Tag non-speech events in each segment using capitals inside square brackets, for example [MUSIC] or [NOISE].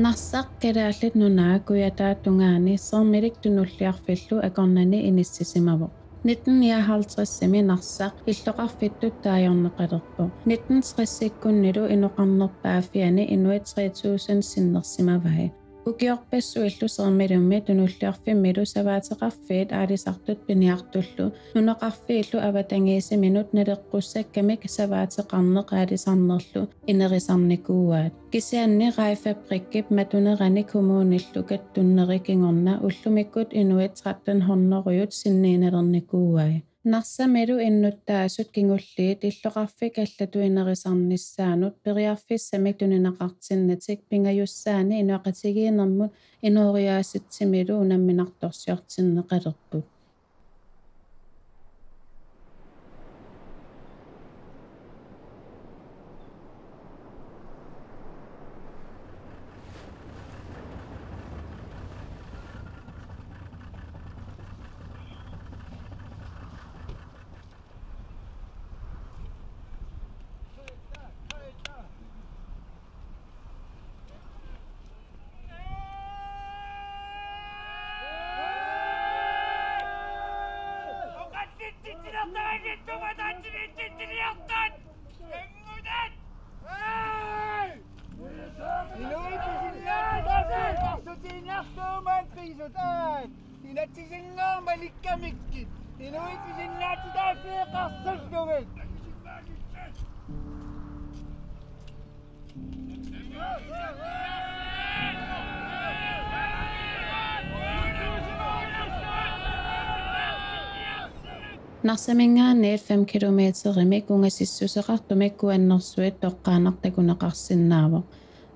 Kalaалlut nunaa kuyataa tungaani sermilik tunulliarfillu akornani inissisimavo 1959-сами нарсаақ иллоқарфиттут таajorneqalerpu 1960-иккуннилу иноқарнерпааффиани инуит 3000 синнерсимаваи ugiorpessuillusermilummi tunulliorfimmilu savaataqarfiit aalisartut piniartullu nunaqarfiillu avatangiisiminut naleqqussakkami savaataqarneq aalisarnerlu inerisarnikuuaat kisianni raifabrikkip matunerani kumuunillukattunnerikingorna ullumikkut inuit 13 hornerujut sinniinerernikuuai нарсамилу иннуттаасут кингуллиит иллоқарфик аллатуинерисарнissaанут периарфиссамик тунинеқартиннатик пингаюссаани инуақатигиинэрмут инуориааситсимилу унамминарторсиортиннеқалерпут нарсамингаанниит 5 километерими кунгассуссеқартумик куаннэрсуит тоққаанартакунеқарсинаавоқ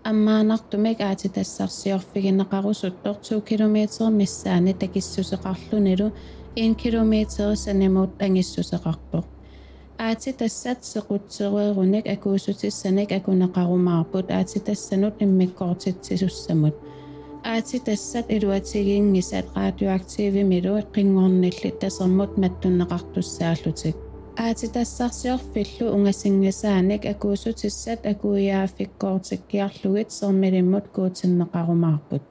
аммаанартумик аати тассарсиорфигинеқарусут торту километер миссаани такиссусеқарлунилу 1 километер санимут ангиссусеқарпоқ аати тассат сеқутсеруеруник акуусутиссаник акунеқарумаарпут аати тассанут иммиккоортитсисуссамут аати тассат илуатигингисат радиоактиви милу қингорнилли тасермут маттуннеқартуссааллутик аати тассарсиорфиллу унгасингисааник акуусутиссат акуяаффиккоортиккиарлугит сермилиммут куутиннеқарумаарпут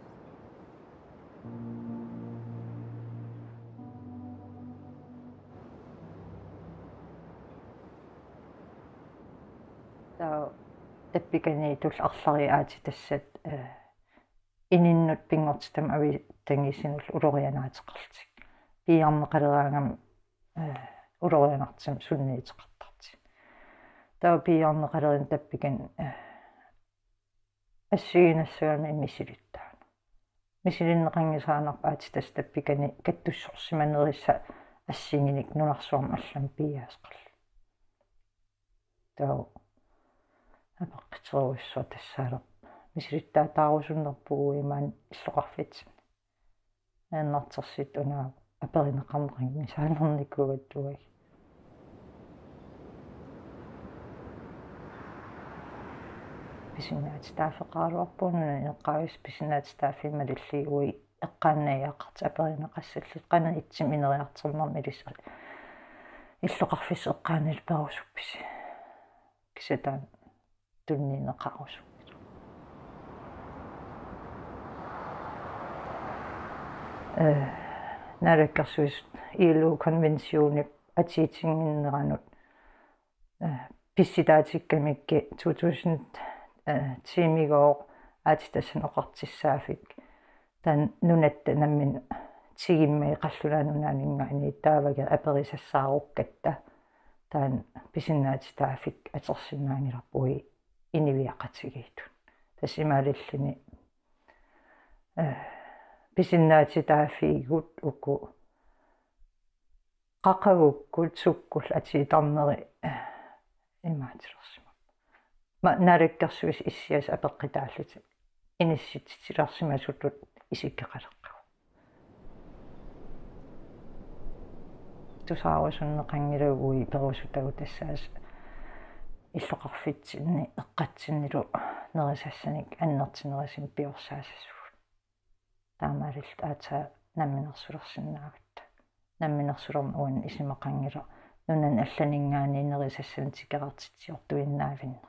таа таппикани тул арлари аати тассат ининнут пингортитам ави тангисинул улорианаатеқартик пиарнеқалераангам улорианартим сунниитеқартарти таа пиарнеқалерин таппикан ассигинассагами мисилиттаана мисилиннеқангисаанарпа аати тас таппикани каттуссорсиманерисса ассигиник нунарсуарма аллам пиаасқалла таа апаққитеруиссуа тассаалерпа мисилиттаа таарусуннерпугу имаан иллоқарфит ааннартерсит унаа аперинеқарнеқин мисаанерникугаттугай писинаат стаафеқаруарпунуна неққавис писинаат стаафималилли уи эққааннаиақарт аперинеқассаллут қана итсим инериартернэрми лис иллоқарфис эққаанил перусуппис кисатаан туннинеқарусу нараккарсуис ilo конвенциони атиитингиннеранут писситаатиккамикки 2000 тимигоо аатитасан оқартиссаафик тан нунатта наммин тигиммай қаллулаанунаанингга анииттаавага аперисассааруккатта таан писиннаатитаафик атерсиннаангиларпуи инивиақатигиитун тасимаалиллини э писиннаатитаафигут уку. Qaqagukkult sukkul atiitarneri имаатилэрсима ма налаккерсуис иссиас апеққитааллути инисситсиларсима суттут исиккеқалеққагу тусааруссуннеқангилууи перусутагу тассаас иллоқарфитсинни эққатсиннилу нерисассаник аннертинерисим пиорсаасассу таамаалилт аата намминерсулерсинаагатта намминерсулерм уан исимақангила нунан алланингаани нерисассан тикеқартитсиортуиннаавинна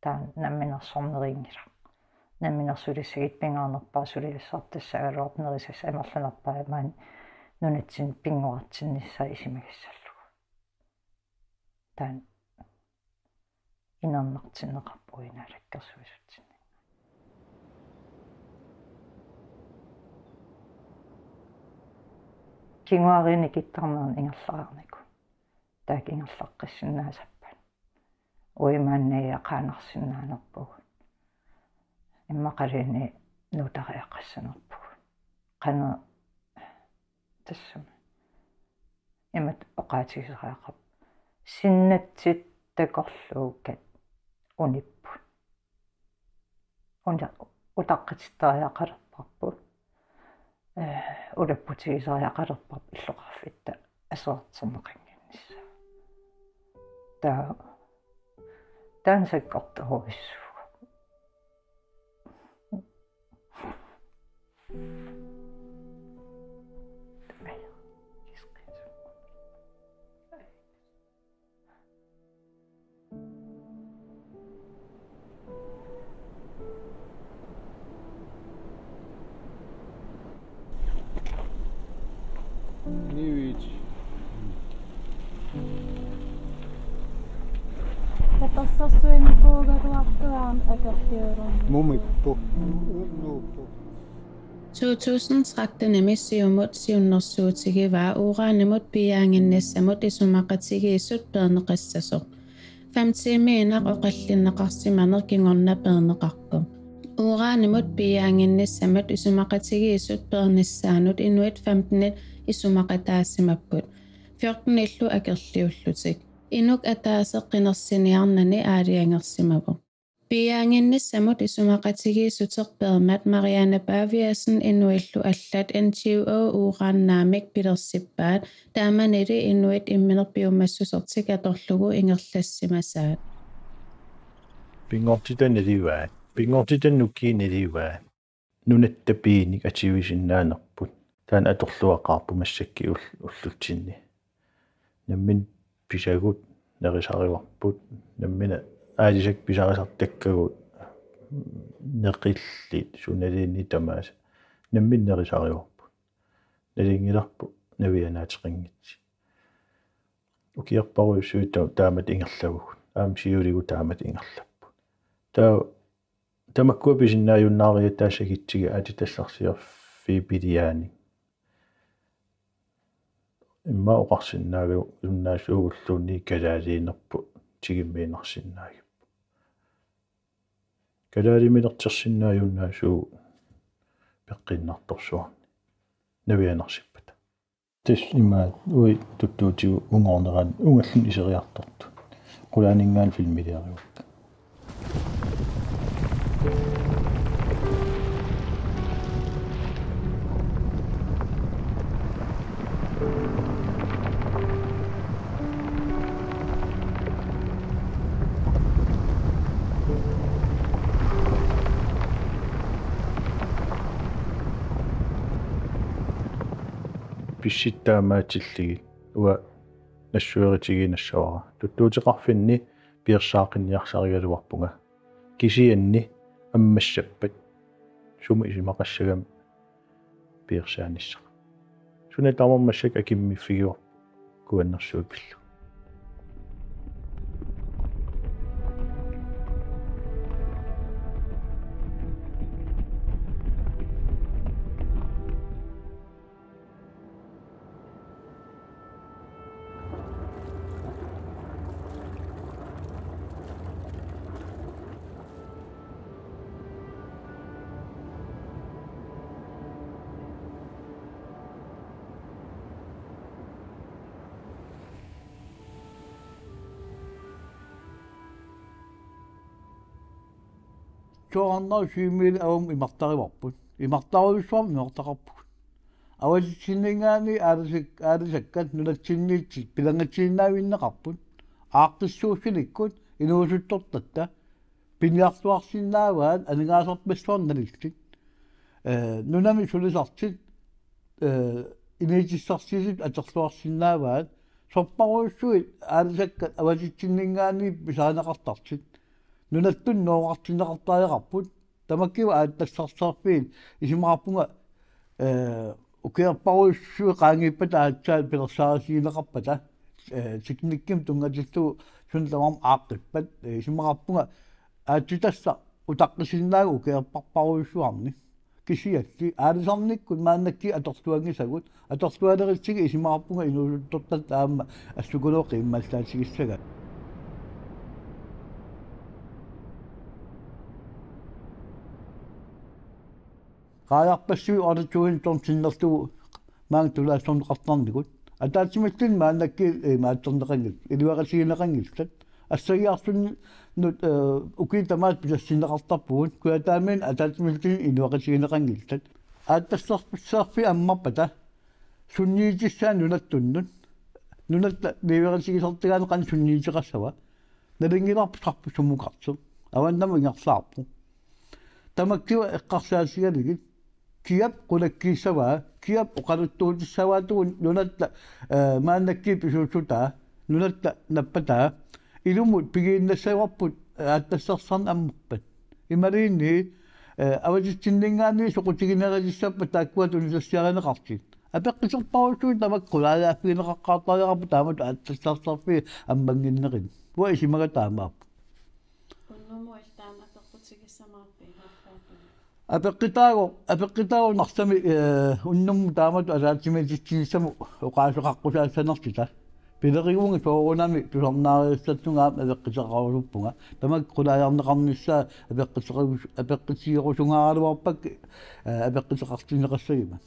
таан намминерсорнерингила наминерсулиссагит пингаарнерпаа сулиассартассагалуарт нерисас амерланерпаа маан нунатсин пингуартиннisса исимагассаллугу таан инарнартиннеқарпу кингуарини киттарнерн ингерлаарнику таак ингерлаққиссиннаасаппан уимааннаа qaanarsinnaanerpugu иммақалини нутариаққассанерпугу қана тассама имат оқаатигисераақап синнатсит такорлууккат униппу унда утаққитситариақалерпарпу э улаппутигисариақалерпар иллоқарфитта асуартернеқангиннисса таа таансаккортуруиссу тассарсуинипуугалуартуаам акерлиулун мумиппу 2013 миссиумут сиуннэрсуутигиваа уураанимут пиаангиннассамут исумақатигииссут пернеқассасоқ фамтимиинақ оқаллиннеқарсиманер кингорна пернеқарпу уураанимут пиаангиннассамат исумақатигииссут перниссаанут инуит 15 исумақатаассимаппут 14 иллу акерлиуллутик инук атаасеққинерсиниарнани аалиангерсимаву пиаангиннассамут исумақатигииссутерпермат мариана павиасен инуиллу аллат NGO уuraannaamik пилерсиппаат тааманили инуит имминерпиумассусертик аторлугу ингерлассимасаат. Пингортитанналиваа пингортитаннуккиинналиваа нунаттапииник ативисиннаанерпут таан аторлуақарпу массакки уллутсинни. Наммин писагут нерисариварпут наммина аалисак писарисартаккагут неқиллит суналиинни тамаас наммин нерисариварпут налингиларпу навианаатеқингитси укиерпаруйссуита таамат ингерлагугут аам сиулигу таамат ингерлаппу. Таа тамаккуа писиннааюннаариа таасагитсига аати тассарсиарфи пилиаани имма оқарсиннаагу юннаасуугуллуунни калаалиинерпу كلالمي نقتصنا يناسو بقينا الطرسون نبينا شبت تسليمات وي تبتوتي ونغنغن ونغن إشغي عطرت قلاني في المليار يوم писситтаамаатиллигит уа нассуеритиги нассавара туттуутеқарфинни пиерсаақинниарсаригалуарпунга кисианни аммассаппат. Сума исимақассагам пиерсааниссақ суна тамаммассак акиммиффигуар куаннэрсуупиллу 220 авам имартариварпут имартаривисуам нуортақарпут аваллингаани аалисак аалисаккат нулатсинниитсит пилангатсиннаавиннеқарпут аартиссуусиликкут инуусуттортатта. Пиниартуарсиннааваат ангаасартмассуарналилтик э нунами сулисартит э инеэтиссарсисит атерлуарсиннааваат сорпаруйссуит аалисаккат аваллитсиннингаани писаанеқартартит нунаттун ноорартинеқартариақарпут тамаккива ааттассарсарпиит исимаарпунга э укеерпаруссуи qaangippat аатсаат пилерсаарасиинеқарпата э сикникким тунгатиллу сунламам ааққиппат. Исимаарпунга аатсутасса утаққисиннаагу укеерпарпаруссуарни кисиакки аалисарниккут мааннакки аторлуангисагут аторлуалеритсиги исимаарпунга инуулуттортат таама ассукулооқи иммаллаатсигиссага qaajarpassui orituin tortinnerlugu maang tulaassorneqartarnikut атаатиматтун маанакки маатторнеқангит илуақасигинеқангиллат ассагиарсунни нут уки тамаат писассинеқартарпугут куатаамин атаатиматтун илуақасигинеқангиллат ааттассарписсаарпи аммарпата сунниитиссаа нунаттуннут. Нунатта миверисигисортигаан қан сунниитеқассава налингиларпу сарпу сумукарту аваннама ингарлаарпу тамаккива эққарсаасигалигит киап кулаккиссаваа киап оқалуттуутиссаваатугун нунатта мааннакки писуутсута нунатта наппата илумут пигииннассаварпут ааттассарсарн аммерпат ималиинни аватитсиннингаани соқутигинерисаппа тааккуат унисассиаринеқартит апеққисерпаруссуу тамак кулаагааппинеқаққаартаалерапу таамат ааттассарсарпи аммангиннерин уа исимага таамаап апеққитааго апеққитааго нарсами уннэрму таамату алаатсимититсинissаму оqaасоқаққусаассанертита пилеригуунги соорунами тусарнаариуссатсунгаап апеққисеқарулуппунга тамак қулааяарнеқарнissaа апеққисеқагус апеққисиерусунгааралуарпак апеққисеқартинеқассагима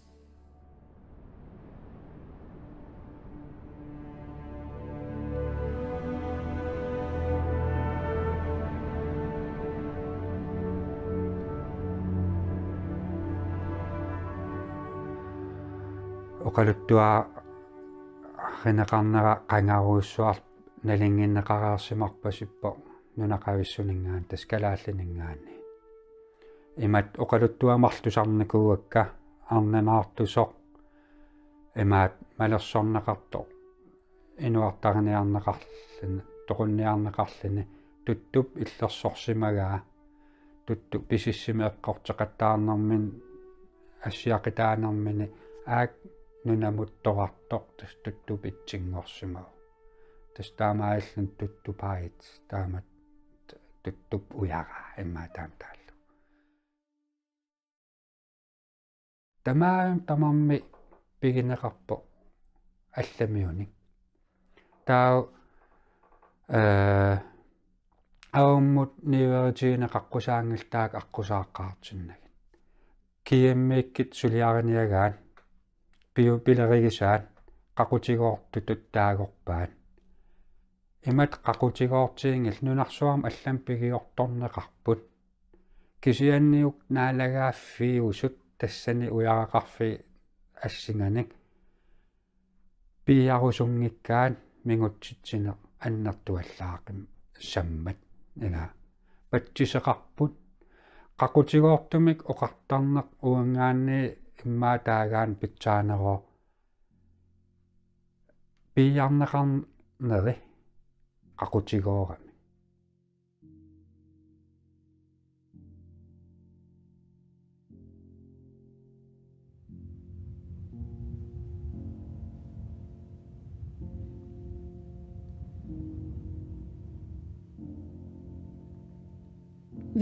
оқалуттуа ринеқарнера қангааруйссуар налингиннеқараарсимарпасиппо нунақависсунингаан таскалааллинингаани. Имат оқалуттуамарлусарникууакка арнанаартусоқ имаат малерсорнеқарто инуартарниарнеқарлина тоқунниарнеқарлини туттуп иллерсорсимагаа. Тутту писиссими эққортеқаттаарнэрмин ассиақитаанэрмини аак нунамутторартоқ тас туттуп итсингорсимаа тас таамааллун туттупаит таамат туттуп уяга имма таам тааллу тамаам тамамми пигинеқарпо алламиуник таа э ауммут ниверитиина қаққусаангилтаак аққусааққаартиннагит киэммиккит сулиариниагаан пиу пилеригисаат qaqutigoortutut taagorpaat имат qaqutigoortiingil аллам пигиорторнеқарпут кисианниук наалагааффиусут тассани уярақарфи ассинганик пиарусунгиккаат мигутситсинеқ аннертуаллаақим саммат. Ила патсисеқарпут qaqutigoortumik оқартарнеқ уангаанни иммаатаагаан питсаанеро пиарнеқарнери qaqutigoorami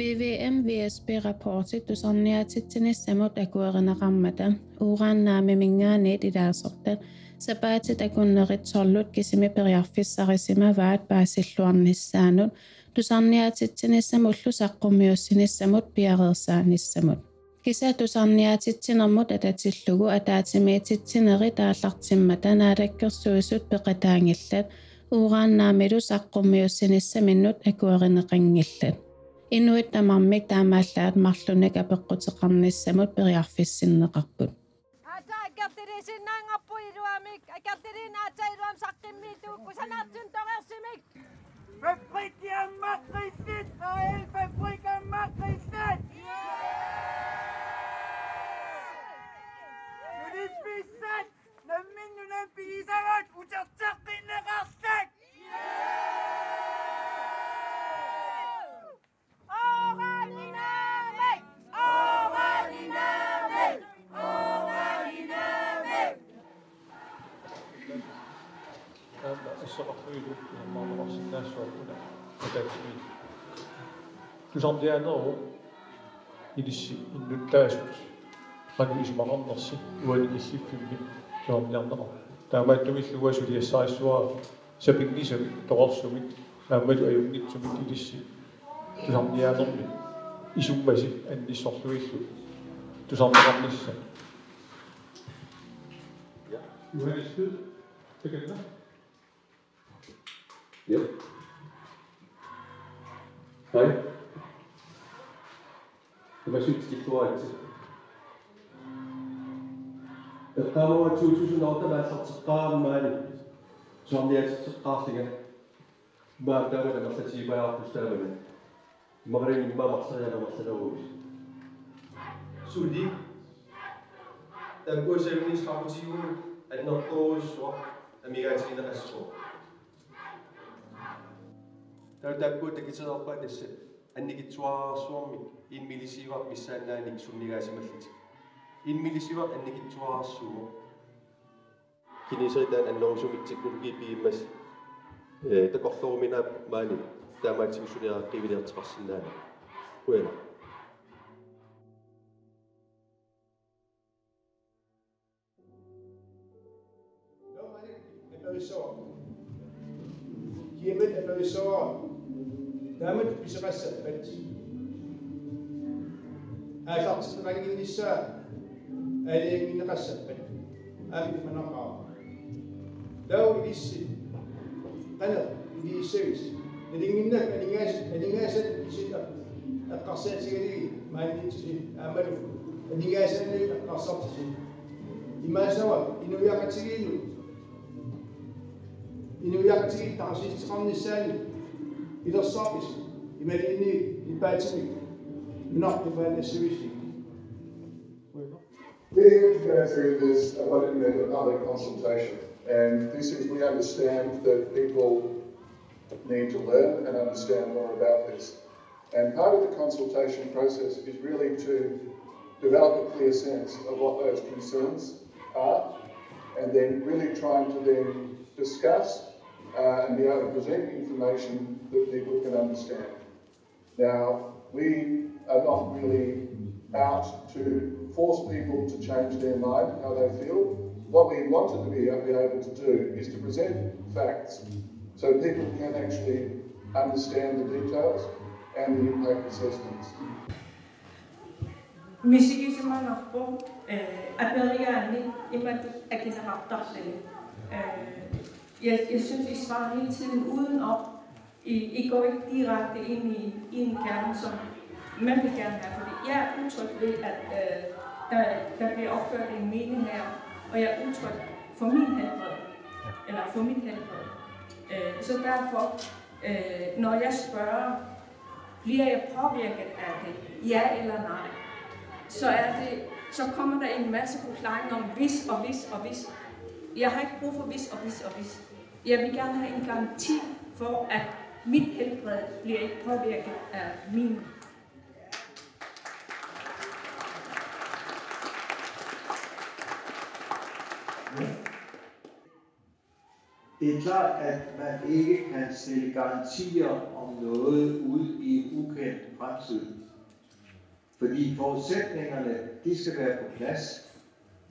VVM VSB-rapportit tusanniatsitsinissemmutakuerina rammata urannaamimingaaniit ilaasortat sapaatit akunneritsorlut kisimiperiarfissarissima vaat paasilluarnissaanut tusanniatsitsinissam ullusaqqumiussinissamut piareersaanissamut kisa tusanniatsitsinermut atatillugu ataatimiitsitsineri taallartimmata naalakkersuisut peqataangillat urannaamilu saqqummiussiniссаминнут акуаринеқангиллат Inuit namammi taamaallaat marlunak apeqqutiqarnissamut periarfissinneqarput. Agatirisinnaangappuiruamik agatiriinaatairuam saqqimmiituuk kusanaatsun toqersimik. Fabrikammaqisit ael fabrikammaqisit. Yudisbissat namminnunam piisagat utartaqqinneqartak. Yeah! Suzanne Diano, il est une case. Magnifique marrant, si vous avez ici filmé, Suzanne Diano. Daar mij toen ik was, die saai zo, ze heb ik niet zo, zo de daar ik die is Suzanne Is ook bezig en die soort weer zo. Suzanne is. Ja, hoe is het? Zeker? Yep. Hei. Nummer 72 er ikke Iqama 2008 ma sartiqqaam maani suarniatitsiqqaarliga maataana qanertatiimayaartustaamana magrimi mamarsayaana marsalagumis سودي تنقول شيء من يشحبوا تيون أن الطوش وأميراتي نقصوا таппуу такитеерпаа тасса анникитсуараарсуармик иммилисивар миссааннааник суннигаасималлити иммилисивар анникитсуараарсуо кинисеритаан аннерусумик технологи пииммас э такорлорумина маани таамаатигусулиара қивилиартеқарсинаана уэла دامت بشغى السبت أشاق سبت غالي قلت الساعة ألي من غى السبت أبي من أقع داو إلي السي قنق إلي السيس إلي منك ألي ناس ألي ناس القصة سيري ما عندي أمل ألي ناس ألي القصة سيري لما سوى إنه يقتلين إنه يقتل تعصيص قرن الثاني You do sopis, i med inde i, i Baltimore. Not det var en solution. We have to go through this uh, abundant public consultation. And this is we understand that people need to learn and understand more about this. And part of the consultation process is really to develop a clear sense of what those concerns are, and then really trying to then discuss uh, and be able to present information that people can understand. Now, we are not really out to force people to change their mind, how they feel. What we wanted to be, be able to do is to present facts so people can actually understand the details and the impact assessments. мисигисиманарпо э апериаани имат акинеқартарлали э jeg, jeg synes, I svarer hele tiden udenom. I, I går ikke direkte ind i, ind i kernen, som man vil gerne have. Fordi jeg er utryg ved, at øh, der, der bliver opført en mening her, og jeg er utryg for min helbred. Eller for mit helbred. Øh, så derfor, øh, når jeg spørger, bliver jeg påvirket af det? Ja eller nej? Så, er det, så kommer der en masse forklaringer om hvis og hvis og hvis. Jeg har ikke brug for hvis og hvis og hvis. Jeg vil gerne have en garanti for, at mit helbred bliver ikke påvirket af min Det er klart, at man ikke kan stille garantier om noget ud i ukendt fremtid. Fordi forudsætningerne, de skal være på plads.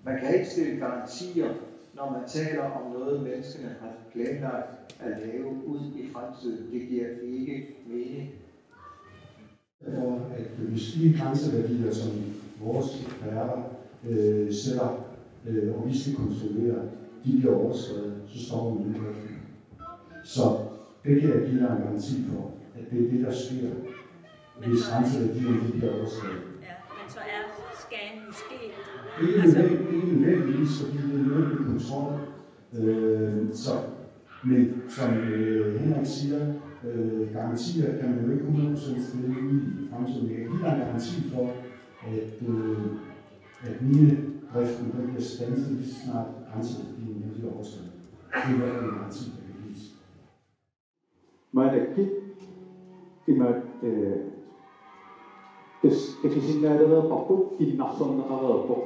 Man kan ikke stille garantier når man taler om noget, menneskene har planlagt at lave ud i fremtiden. Det giver ikke mening. For at hvis de grænseværdier, som vores eksperter øh, sætter, øh, og vi skal kontrollere, de bliver overskrevet, så stopper vi det Så det kan jeg give dig en garanti for, at det er det, der sker, hvis grænseværdierne bliver overskrevet. Ja, men så er skaden jo sket. Ikke altså... nødvendigvis, fordi det er noget med kontrol. Øh, så, men som øh, Henrik siger, øh, garantier kan man jo ikke 100% stille ud i fremtiden. Jeg kan give dig en garanti for, at, øh, at minedriften der bliver standset lige så snart grænseværdien bliver overskrevet. Det er i hvert fald en garanti, der kan gives. എഫിഷ്യൻ്റായിട്ടുള്ള പപ്പും ഇന്നസം എന്നൊക്കെ വെപ്പും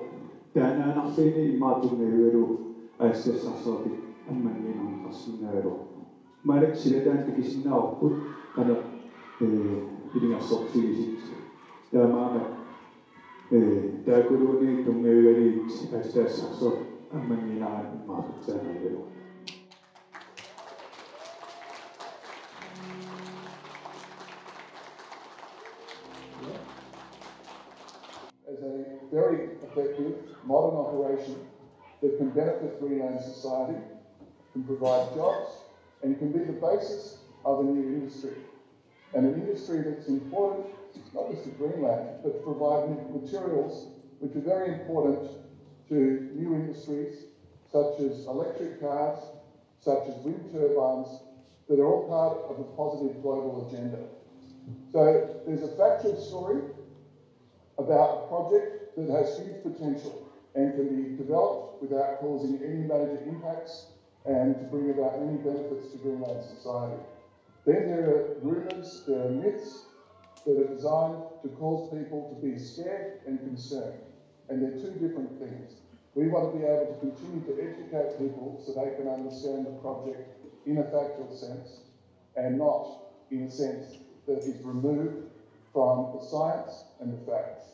ധ്യാനാനസേന ഇമാറ്റും നേവരോ ഐശ്വസി അമ്മനെ നമുക്കോ മരം ചിലരാൻ ടിക്കിസിൻ്റെ ഒപ്പ് കല ഇതിനസം സ്വീകരിച്ചു ധ്യാന ധ്യാഗുരുവിനെ തുങ്ങേവരെ ഐശ്വസോ അമ്മനെ മാറ്റും നേവരോ very effective modern operation that can benefit Greenland society, can provide jobs, and can be the basis of a new industry. And an industry that's important, not just to Greenland, but to provide materials which are very important to new industries such as electric cars, such as wind turbines, that are all part of a positive global agenda. So there's a factual story about a project that has huge potential and can be developed without causing any major impacts and to bring about any benefits to Greenland society. Then there are rumours, there are myths that are designed to cause people to be scared and concerned. And they're two different things. We want to be able to continue to educate people so they can understand the project in a factual sense and not in a sense that is removed from the science and the facts.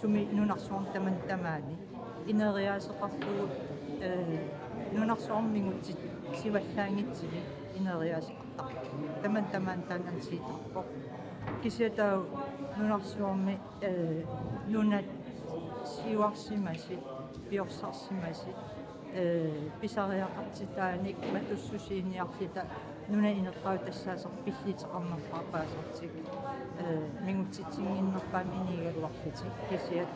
суми нунарсуарн таман тамаани. Инериаасеқарпугу э нунарсуармингутсит сиваллаангитсини инериаасеқартар таман тамаан таанан сиитарпо кисиатау нунарсуарми э нунат сиуарсимаси пиорсарсимаси э писариақартитааник матуссусииниарлита нуна инеққау тассаасер пиллитеқарнерпаапаасартик э мигутситсингиннерпаами инигалуарлутик кисиат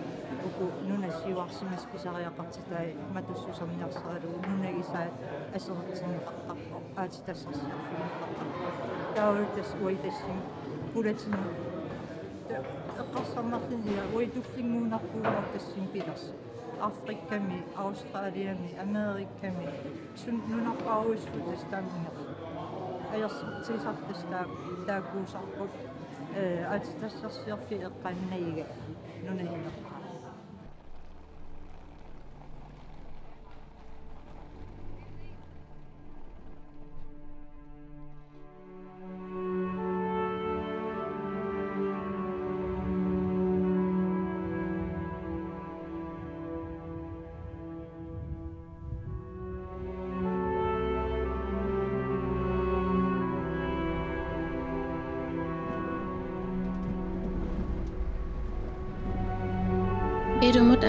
уку нуна сиуарсимас писариақартитаа матуссусерниарсералу нунагисаат асертинеқартарпо аати тассарсиарфигинеқартарпо таултас уайтассин пулатин эққарсарнарлин иа уитуффингуунарпуунер тассин пилерс Afrikkami, Australiami, Amerikkami, sun nunarpaaruissu tastaaminer. Ajersartisartas taa taakkuusarput آه، أتتشرشر في القنية هنا Ilumut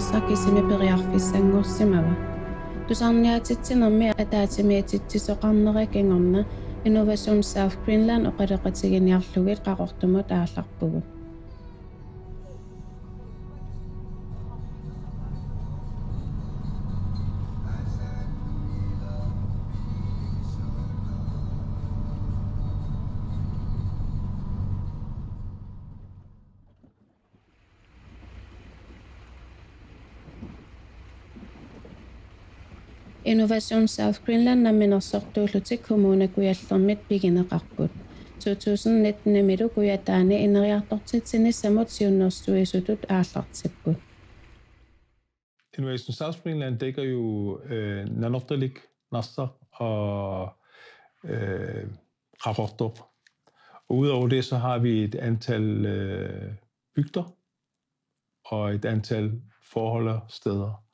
сакисимипериарфиссангуурсимава тусаарниатитсинэрми атаатимиатитсисоқарнеракингорна Innovation South Greenland оқалеқатигиниарлугит қақортумут аалларпугу Innovation South Greenland na minersortuullutik kommunakujallermit pigineqarput. 2019 midu kujataane ineriartortitsini samut siunnerstuisutut aallartipput. Innovation South Greenland dækker jo øh, Nanortalik, Nasser og øh, Rakortrup. Og udover det, så har vi et antal øh, bygder og et antal forhold steder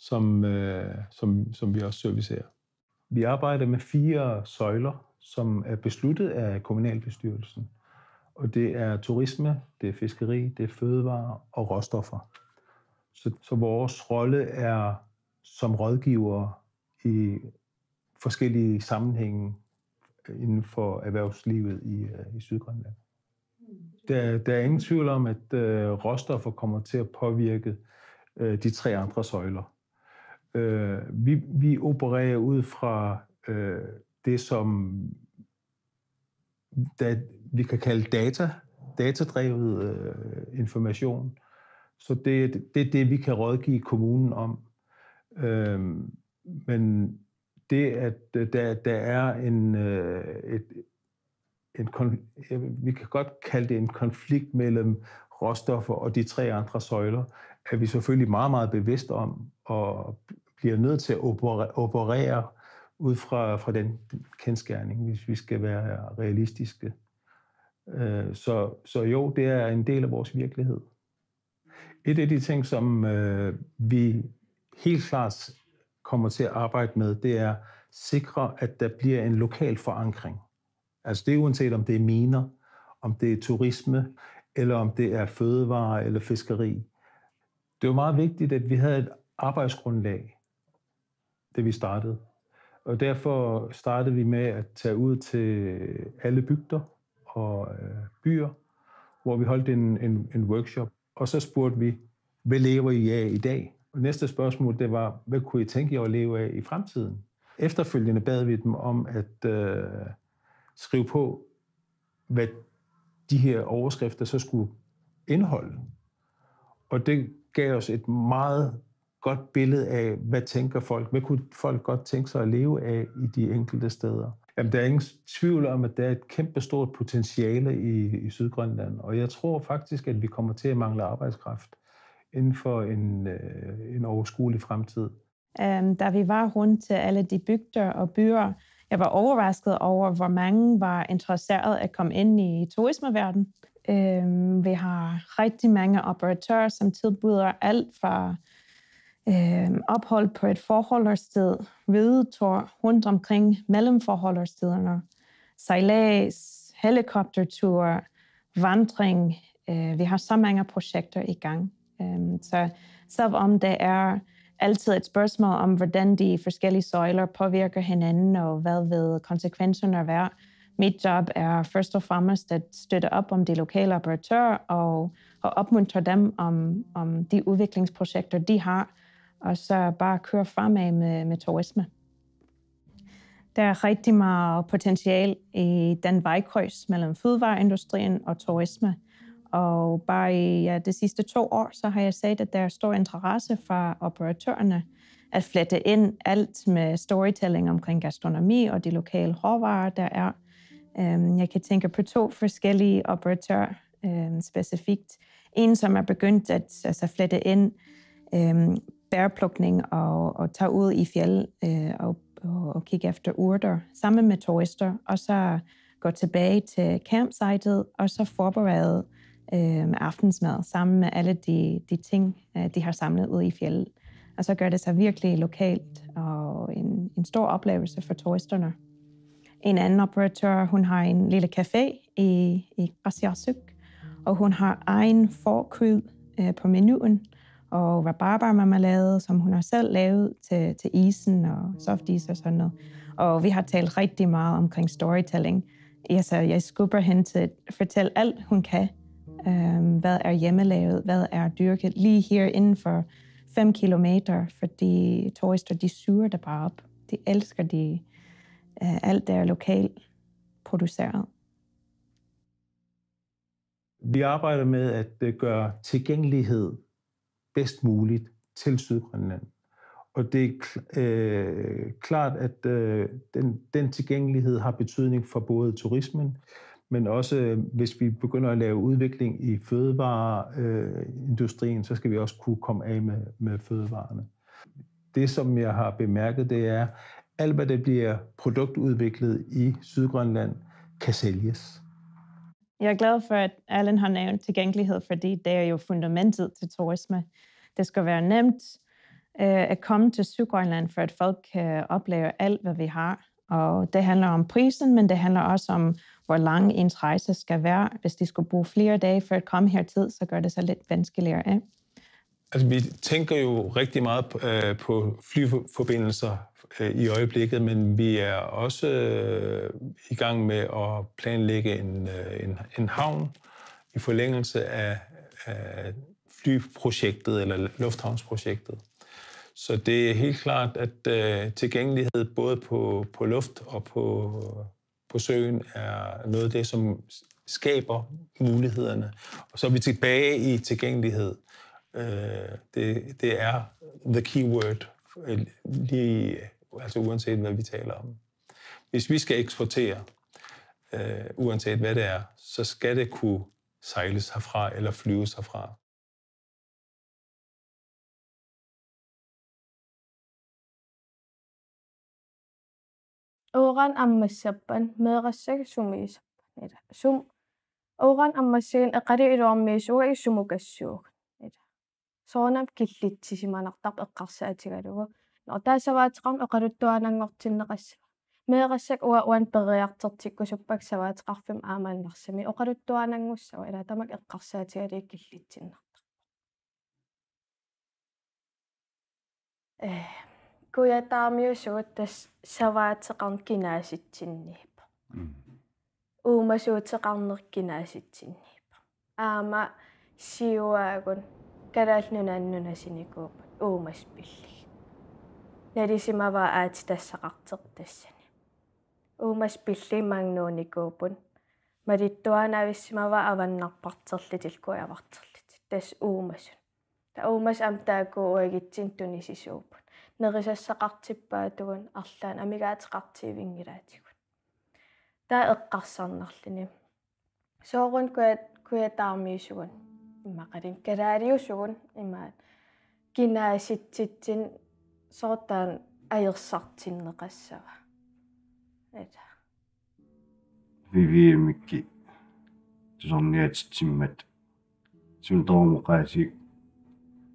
som, øh, som, som vi også servicerer. Vi arbejder med fire søjler, som er besluttet af kommunalbestyrelsen. Og det er turisme, det er fiskeri, det er fødevare og råstoffer. Så, så vores rolle er som rådgiver i forskellige sammenhænge øh, inden for erhvervslivet i, øh, i Sydgrønland. Der, der er ingen tvivl om, at øh, råstoffer kommer til at påvirke øh, de tre andre søjler. Øh, vi, vi opererer ud fra øh, det, som da, vi kan kalde data, datadrevet øh, information. Så det, det er det, vi kan rådgive kommunen om. Øh, men det, at der, der er en, øh, et, en, vi kan godt kalde det en konflikt mellem råstoffer og de tre andre søjler, er vi selvfølgelig meget, meget bevidst om, og bliver nødt til at operere, operere ud fra, fra den kendskærning, hvis vi skal være realistiske. Øh, så, så jo, det er en del af vores virkelighed. Et af de ting, som øh, vi helt klart kommer til at arbejde med, det er sikre, at der bliver en lokal forankring. Altså det er uanset om det er miner, om det er turisme, eller om det er fødevare eller fiskeri. Det var meget vigtigt, at vi havde et arbejdsgrundlag, det vi startede. Og derfor startede vi med at tage ud til alle bygder og øh, byer, hvor vi holdt en, en, en workshop. Og så spurgte vi, hvad lever I af i dag? Og næste spørgsmål, det var, hvad kunne I tænke jer at leve af i fremtiden? Efterfølgende bad vi dem om at øh, skrive på, hvad de her overskrifter så skulle indeholde. Og det gav os et meget godt billede af, hvad tænker folk, hvad kunne folk godt tænke sig at leve af i de enkelte steder. Jamen, der er ingen tvivl om, at der er et kæmpe stort potentiale i, i Sydgrønland, og jeg tror faktisk, at vi kommer til at mangle arbejdskraft inden for en, øh, en overskuelig fremtid. Um, da vi var rundt til alle de bygder og byer, jeg var overrasket over, hvor mange var interesseret at komme ind i turismeverdenen. Um, øhm, vi har rigtig mange operatører, som tilbyder alt fra øh, ophold på et forholdersted, ridetur rundt omkring mellemforholderstederne, sejlads, helikoptertur, vandring. Øh, vi har så mange projekter i gang. Øh, så selvom det er altid et spørgsmål om, hvordan de forskellige søjler påvirker hinanden, og hvad vil konsekvenserne være. Mit job er først og fremmest at støtte op om de lokale operatører og, og opmuntre dem om, om de udviklingsprojekter, de har, og så bare køre fremad med, med turisme. Der er rigtig meget potentiale i den vejkryds mellem fødevareindustrien og turisme. Og bare i ja, de sidste to år, så har jeg set, at der er stor interesse fra operatørerne at flette ind alt med storytelling omkring gastronomi og de lokale råvarer, der er. Øhm, jeg kan tænke på to forskellige operatører øhm, specifikt. En, som er begyndt at altså, flette ind øhm, bærplukning og, og tage ud i fjeld øh, og, og, og kigge efter urter sammen med turister, og så gå tilbage til campsitet og så forberede øh, aftensmad sammen med alle de, de ting, øh, de har samlet ud i fjellet. Og så gør det sig virkelig lokalt og en, en stor oplevelse for turisterne. En anden operatør, hun har en lille café i, i Grasiasuk, og hun har egen forkød øh, på menuen, og rabarbermarmelade, som hun har selv lavet til, til isen og softis og sådan noget. Og vi har talt rigtig meget omkring storytelling. Jeg, så jeg skubber hende til at fortælle alt, hun kan Um, hvad er hjemmelavet? Hvad er dyrket? Lige her inden for 5 kilometer, fordi turister, de suger det bare op. De elsker de, uh, alt, der er lokalt produceret. Vi arbejder med at øh, gøre tilgængelighed bedst muligt til Sydgrønland. Og det er øh, klart, at øh, den, den tilgængelighed har betydning for både turismen, men også øh, hvis vi begynder at lave udvikling i fødevareindustrien, øh, så skal vi også kunne komme af med, med fødevarene. Det, som jeg har bemærket, det er, alt hvad der bliver produktudviklet i Sydgrønland, kan sælges. Jeg er glad for, at Allen har nævnt tilgængelighed, fordi det er jo fundamentet til turisme. Det skal være nemt øh, at komme til Sydgrønland, for at folk kan opleve alt, hvad vi har. Og det handler om prisen, men det handler også om hvor lang ens rejse skal være. Hvis de skulle bruge flere dage for at komme hertil, så gør det sig lidt vanskeligere. Ikke? Altså, vi tænker jo rigtig meget på, øh, på flyforbindelser øh, i øjeblikket, men vi er også øh, i gang med at planlægge en, øh, en, en havn i forlængelse af, af flyprojektet eller lufthavnsprojektet. Så det er helt klart, at øh, tilgængelighed både på, på luft og på, på søen er noget af det, som skaber mulighederne. Og så er vi tilbage i tilgængelighed. Øh, det, det er the keyword, øh, lige, altså uanset hvad vi taler om. Hvis vi skal eksportere, øh, uanset hvad det er, så skal det kunne sejles herfra eller flyves herfra. أوغان أما السبن مغسك سوميس ندا سوم أوغان أما السين أقري إرومي سوى إسومو كسوك ندا صونب كلتي سيما نقطب إقرساتي غلوه нортаасаваатеқарм эқалуттуанангортиннеқассава меэқассак уа уан периартерtikku суппак саваатеқарфим аамааннарсами оқалуттуанангуссава ила тамак эққарсаатигалии киллитсиннартар э куятаамиусугут тас саваатеқарн кинааситсинниипа уумасуутеқарнер кинааситсинниипа аама сиуаагун калаалнунааннунасиникуупа уумаспилли налисимава аати тассақартеқ тассани уумас пиллимаангнууникуупун малиттуанаависсимава аваннарпартерлитил куявартерлит тас уумасун та уумас амтааку уагитсин тунисисуупун нерисассақартиппаатугун арлаан амигаатеқартиивингилаатигун таа эққарсарнарлини соорун куят куятаармиисугун иммақалин калаалиусугун имаат кинааситситсин соортаан аерсартиннеқассава эта. Вивиемикки тусорниатитсиммат сунтормоқаасик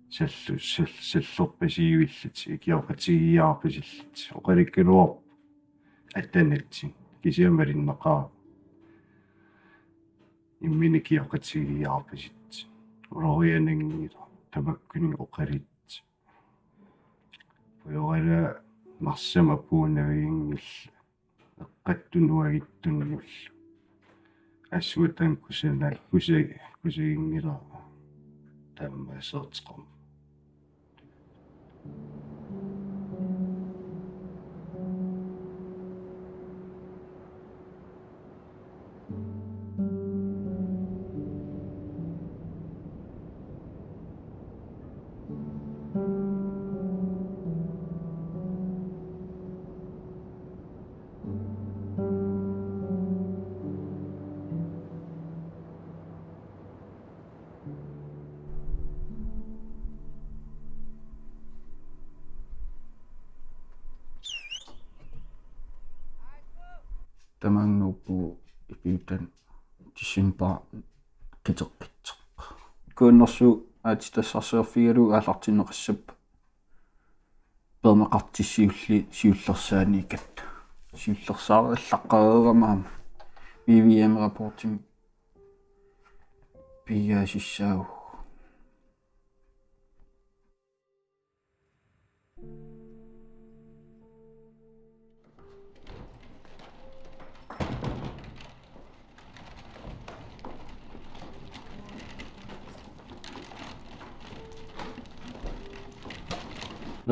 саллу саллорпасиивиллит икиорпатигиаарпасиллит оқаликкалуар аттанатси кисиамалиннеқаа имминикиорпатигиаарпасит урорианангила тамаккуни оқалит пуйорала марсама пуунавиингилла эққаттунуагиттуннулла ассуутан кусана куса кусагингилаа таммасоотеқом кууннэрсу аати тассарсеерфигалу аалартиннеқассаппа пермеқартиссиулли сиуллерсаани икатта сиуллерсаариллаққаругамаама VVM reporting пиасиссаагу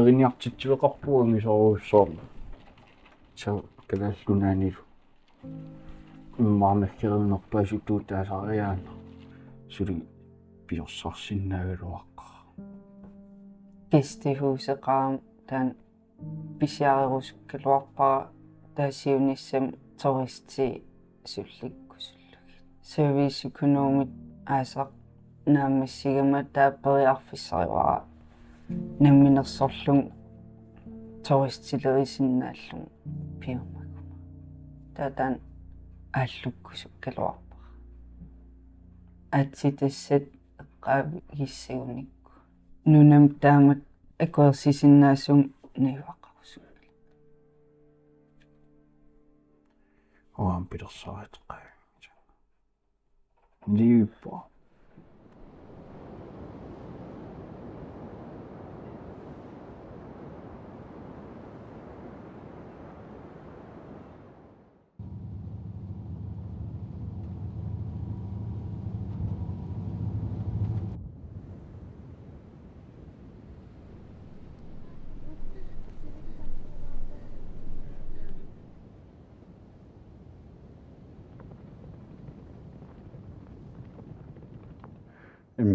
неринниартитсуеқарпуанги соруussоорла са калааллунаанилу иммаарнаккерунерпаасу туутаасариаана сули пиорсарсиннаагалуаққа гестихусеқаам таан писиарерусуккалуарпара таасиуниссам тористи сулликкусуллуги сервисэкономик аасақ наамассигама тааппериарфиссаривара намминерсорлун тористилерисиннааллун пиумагума татан ааллуккусук калуарпара атситассат эққаави гиссагуникку нунам таамат акуерсисиннаассум нивақарусук оам пидерсаатеқаа ливпо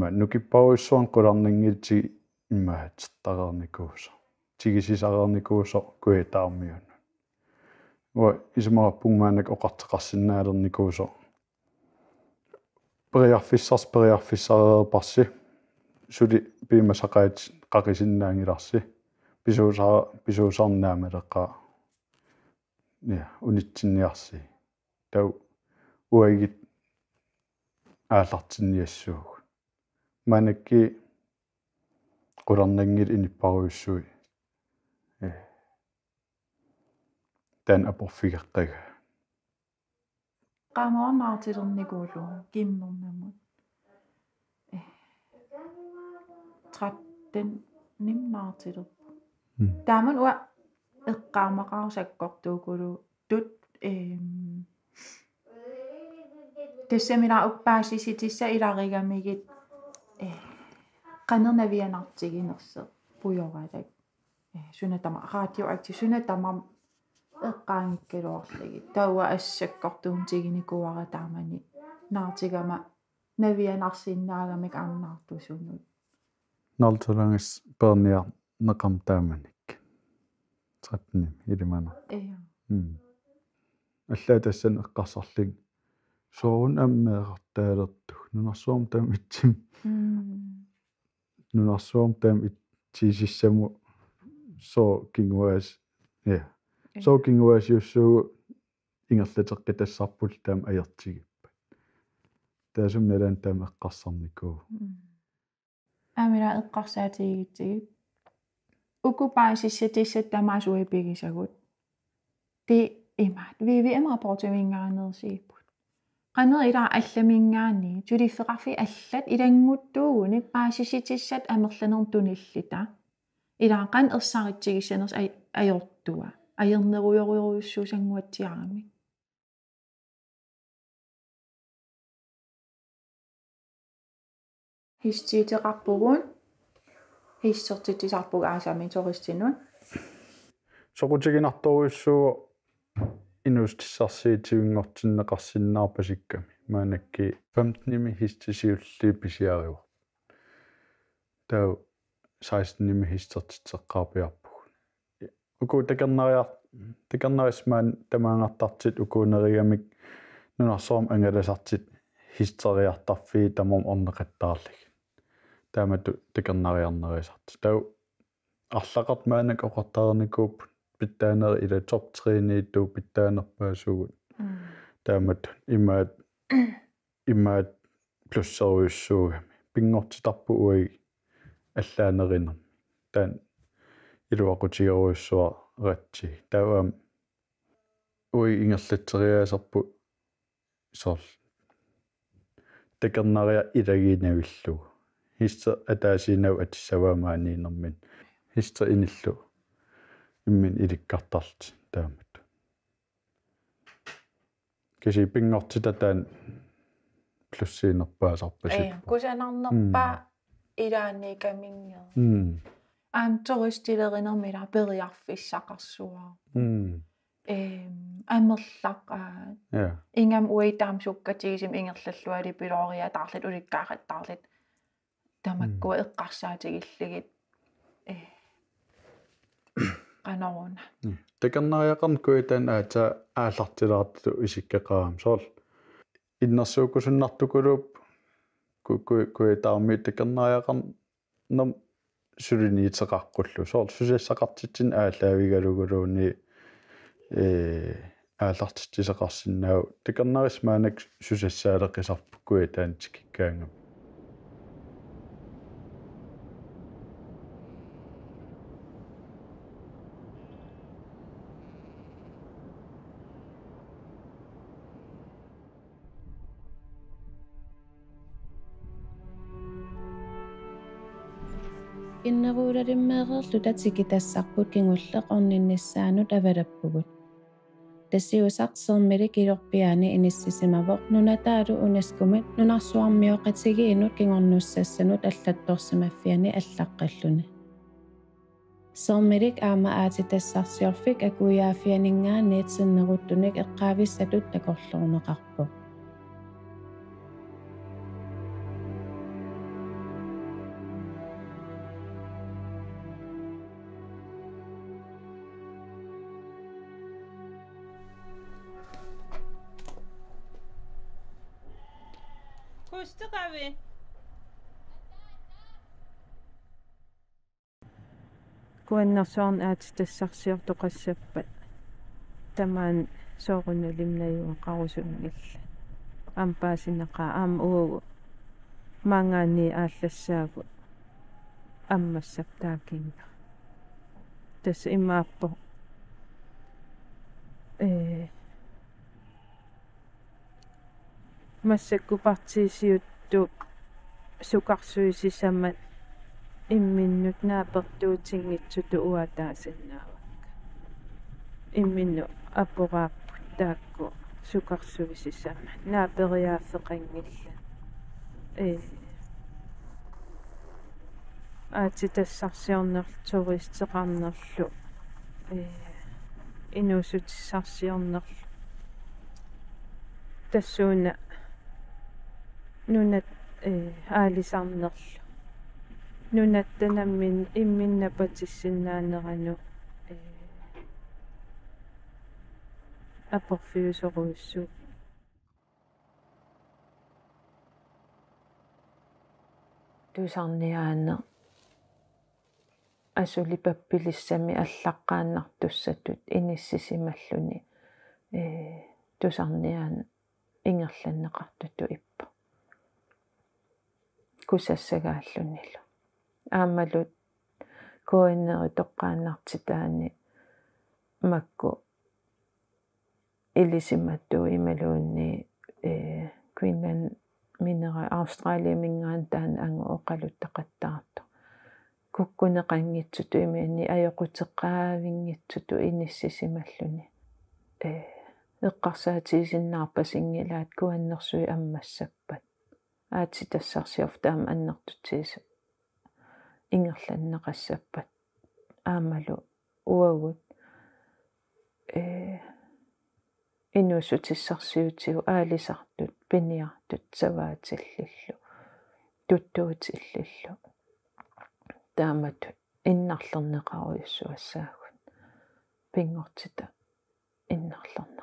имма нукиппаруиссуан qulарнингилти имма тертареерникуусо тигисисареерникуусо куитаармиун уа исмараппунгмаанак оқартеқарсинаалерникуусо периарфиссарс периарфиссареерпарси сули пимасақаат қақисиннаангиларси писуусаа писуусарнаамалеққаа я унитсинниарси. Тау уагит аалартинниассууг манакки qulарнангил иниппаруйуссуи э тан апорфигеққага qaamaornaartilernikuulu kiimnernamut э траттен нимнаартилерпу тааман уа эққаамақарусаккортуукулу тут эм тассамина уппаасиситисса иларигамигит э qanernavианартигинерсэ пуйораалак э сунатама радиоактив сунатама эққаангиккалуарлиги тауа ассаккортуун тигиникуара таамани наартигама навианарсиннаагамик аамнаартусунут налтулангис перниар неқам тааманик тратним илимана э м аллаа тассан эққарсарлиг соорун аммеэқартаалертуг нунарсуум таам итсим нунарсуум таам итсисиссаму соо кингуас я соо кингуас юссуу ингерлатеққи тассарпул таам аертигиппа таасум налаан таам эққарсарникуу. Амира эққарсаатигитсигит укупаасиссатиссат тамаас уипигисагут ти имаат. Вивм рапортивингааnersiipпут qanner ila алламингаани тулиффеқарфи аллат илангуттуугуник паасиситиссат амерланертуниллита ила qan ерсаритсигисанерс ajortua аернеруйоруйоруйуссуусангуатсиарами хистиитеқарпугун хиссертитисарпуг аасаами тористинун соқутигинарторуйуссуу инустиссарсиитигингортиннеқарсиннаарпасикками маанакки 15-ними хистисиулли писиариу. Тау 16-ними хистертитеққарпиарпуг уку такернариар такернарисмаан тамаангартартит укуунеригамик нунарсоорм ангаласартит хистериартарфии тамом орнеқаттаарлиг таамату такернариарнерисарт тау арлақарт маанак оқартаарникууп питтаанери ила топ 3 нииттуу питтаанерпаасугут таамат имаат [COUGHS] имаат плюссеруйуссуугами пингортитарпу уи аллаанеринер таан илуақутигеруйуссуа ратси таавам уи ингерлатсериаасарпу сор такернариа илагиинавиллу хисса атаасинау атиссаваамааниинэрмин хисса иниллу иммин иликкартарт таамат киси пингортита таан плюссиинерпаасарпасит э кусанарнерпаа илаани камингер аам тористилеринермила периарфиссақарсуаа эм амерлақ я ингам уитаам суккатигисим ингерллуали пилориа таарлит уликкаарат таарлит. Тамаккуа эққарсаатигиллигит э qanaruna такернариақарн куитаан аата ааллартилаарту исиккеқаам соол иннэрсуукусуннартукулууп куи куитаарми такернариақарн ном сулиниитеқарқуллу соол сусассақартитсин ааллаавигалугулууни э ааллартитсисеқарсиннаау такернарис маанак сусассаалеқисарпу куитаантикиккаангам иннеруулалиммеерерлу татики тассарпут кингуллеқ орниннссаанут авалаппугут тассиусарсермили килорпиаани иниссисимавоқ нунатаалу унаскумат нунарсуармиоқатиги инут кингорнуссассанут аллатторсимаффиани аллаққаллуни. Сэрмилик аама аати тассарсиорфик акуяафианингаани тиннеруттуник эққаависсатут такорлорнеқарпоқ kuannarsuarn aat тассарсиортоқассаппат тамаан соорунналимнаюа қарусунгилла ампаасинеқаа аама уагу маангаани ааллассаагу аммассап таакинга тас имааппо. Э массаккупартиисиутту сукарсуисисамат имминнут наапертуутингитсуту уатаасиннаавак имминну аппорааппут таакку сукарсуисисама наапериааффеқангилла э аати тассарсиорнерлу туристеқарнерлу э. Инуусутиссарсиорнерлу. Тассууна нунат э аалисарнерлу нунаттанаммин имминнапатиссиннаанерану э апорфиусоруиссу тусарниаана асулипаппилиссами аллаққааннартуссатут иниссисималлуни э тусарниаана ингерланнеқартуту иппа кусассагааллунилу аамалут коиннери тоққааннартитаани макку. Илисиматту ималуунни э Queensland минера Австралия мингаан таан ангу оқалуттақаттаарто куккунеқангитсуту имиани аёқутеққаавингитсуту иниссисималлуни э эққарсаатигисиннаарпа сингилаат куаннерсуи аммассаппат. Аати тассарсиорф таама аннертутсииса ингерланнеқассаппат аамалу уагут э инуусутиссарсиутигу аалисартут пиниартут саваатиллиллу туттуутиллиллу. Таамат иннарлернеқаруйуссуассаагун пингортита иннарлернеқа